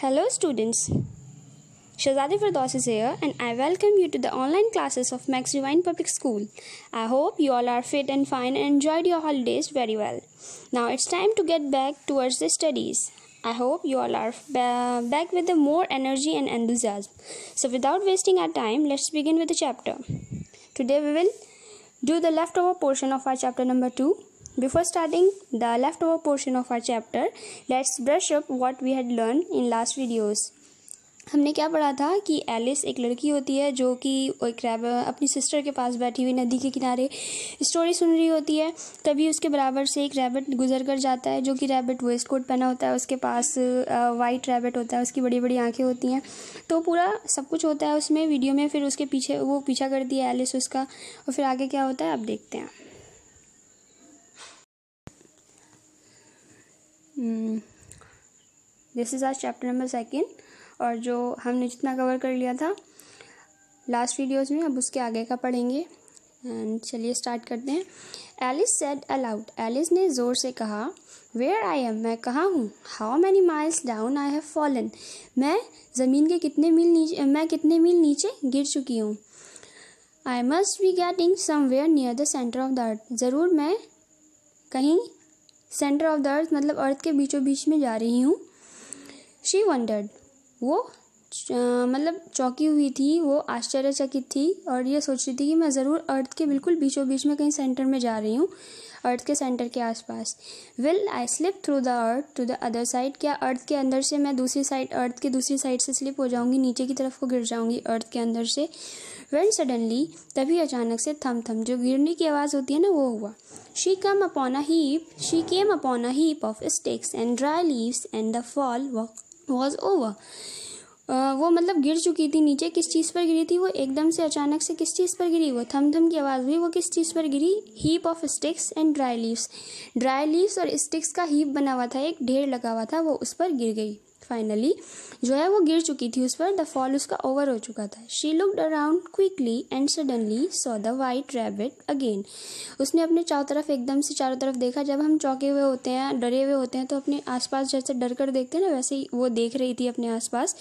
Hello students. Shazadi Firdaus is here and I welcome you to the online classes of Max Divine Public School. I hope you all are fit and fine and enjoyed your holidays very well. Now it's time to get back towards the studies. I hope you all are back with more energy and enthusiasm. So without wasting our time, let's begin with the chapter. Today we will do the leftover portion of our chapter number 2 before starting the leftover portion of our chapter, let's brush up what we had learned in last videos. हमने क्या पढ़ा था कि Alice एक लड़की होती है जो कि एक रैब अपनी सिस्टर के पास बैठी हुई नदी के किनारे स्टोरी सुन रही होती है। तभी उसके बराबर से एक रैबिट गुजर कर जाता है जो कि रैबिट वेस्ट कोट पहना होता है। उसके पास वाइट रैबिट होता है। उसकी बड़ी बड़ी आँखें होती हैं। तो पूरा सब कुछ होता है उसमें। वीडियो में फिर उसके पीछे वो पीछा करती है एलिस उसका। और फिर आगे क्या होता है अब देखते हैं। दिस इज़ आज चैप्टर नंबर सेकेंड और जो हमने जितना कवर कर लिया था लास्ट वीडियोज़ में, अब उसके आगे का पढ़ेंगे। एंड चलिए स्टार्ट करते हैं। एलिस सेड अलाउड एलिस ने ज़ोर से कहा वेयर आई एम मैं कहाँ हूँ? How many miles down I have fallen मैं ज़मीन के कितने मील नीचे, मैं कितने मील नीचे गिर चुकी हूँ? I must be getting somewhere near the centre of the earth ज़रूर मैं कहीं सेंटर ऑफ़ द अर्थ मतलब अर्थ के बीचों बीच में जा रही हूँ। शी वंडर्ड वो मतलब चौकी हुई थी, वो आश्चर्यचकित थी और ये सोच रही थी कि मैं ज़रूर अर्थ के बिल्कुल बीचों बीच में कहीं सेंटर में जा रही हूँ, अर्थ के सेंटर के आसपास। Will I slip through the earth to the other side क्या अर्थ के अंदर से मैं दूसरी साइड अर्थ के दूसरी साइड से स्लिप हो जाऊँगी, नीचे की तरफ़ को गिर जाऊँगी अर्थ के अंदर से? वेन सडनली तभी अचानक से थम थम, जो गिरने की आवाज़ होती है ना, वो हुआ। She come upon a heap she came upon a heap of sticks and dry leaves and the fall was over वो मतलब गिर चुकी थी नीचे, किस चीज़ पर गिरी थी वो? एकदम से अचानक से किस चीज़ पर गिरी वो? थम थम की आवाज़ हुई, वो किस चीज़ पर गिरी? Heap of sticks and dry leaves dry leaves और स्टिक्स का हीप बना हुआ था, एक ढेर लगा हुआ था, वो उस पर गिर गई। फाइनली जो है वो गिर चुकी थी उस पर द फॉल उसका ओवर हो चुका था। She looked around quickly and suddenly saw the white rabbit again उसने अपने चारों तरफ़, एकदम से चारों तरफ़ देखा। जब हम चौके हुए होते हैं, डरे हुए होते हैं तो अपने आसपास जैसे डर कर देखते हैं ना, वैसे ही वो देख रही थी अपने आसपास।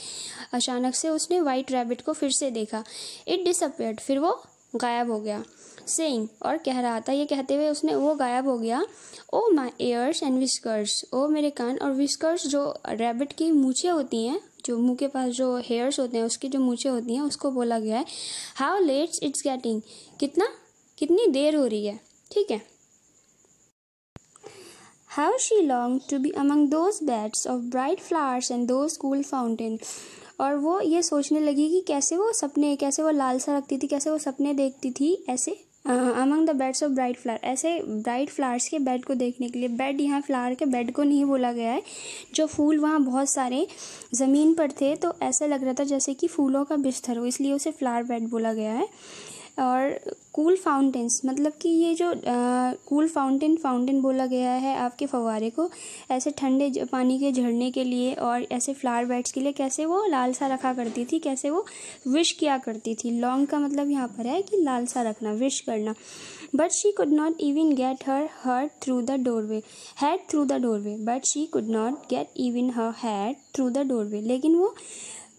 अचानक से उसने वाइट रैबिट को फिर से देखा। इट डिसअपेयर्ड फिर वो गायब हो गया। सेइंग और कह रहा था, ये कहते हुए उसने, वो गायब हो गया। Oh my ears and whiskers. ओ मेरे कान। और विस्कर्स जो रैबिट की मूछें होती हैं, जो मुँह के पास जो हेयर्स होते हैं, उसकी जो मूछें होती हैं, उसको बोला गया है हाउ लेट्स इट्स गेटिंग कितना? कितनी देर हो रही है? ठीक है। How she long to be among those beds of bright flowers and those cool fountain और वो ये सोचने लगी कि कैसे वो सपने, कैसे वो लालसा रखती थी, कैसे वो सपने देखती थी, ऐसे among the beds of bright flower ऐसे ब्राइट फ्लावर्स के बेड को देखने के लिए बेड यहाँ फ्लावर के बेड को नहीं बोला गया है, जो फूल वहाँ बहुत सारे ज़मीन पर थे तो ऐसा लग रहा था जैसे कि फूलों का बिस्तर हो, इसलिए उसे फ्लावर बेड बोला गया है। और कूल फाउंटेन्स मतलब कि ये जो कूल फाउंटेन फाउंटेन बोला गया है आपके फवारे को, ऐसे ठंडे पानी के झड़ने के लिए और ऐसे फ्लावर बेड्स के लिए कैसे वो लालसा रखा करती थी, कैसे वो विश किया करती थी। लॉन्ग का मतलब यहाँ पर है कि लालसा रखना विश करना। But she could not even get her hurt through the doorway had through the doorway but she could not get even her head through the doorway लेकिन वो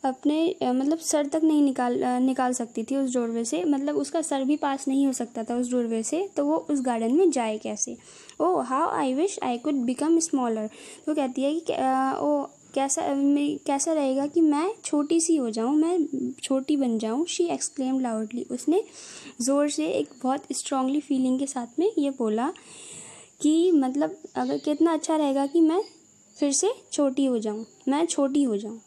अपने मतलब सर तक नहीं निकाल निकाल सकती थी उस डोरवे से। मतलब उसका सर भी पास नहीं हो सकता था उस डोरवे से तो वो उस गार्डन में जाए कैसे? ओ, how I wish I could become smaller. तो कहती है कि ओ, कैसा कैसा रहेगा कि मैं छोटी सी हो जाऊँ, मैं छोटी बन जाऊँ? शी एक्सक्लेम लाउडली उसने ज़ोर से एक बहुत स्ट्रांगली फीलिंग के साथ में ये बोला कि मतलब अगर कितना अच्छा रहेगा कि मैं फिर से छोटी हो जाऊँ, मैं छोटी हो जाऊँ।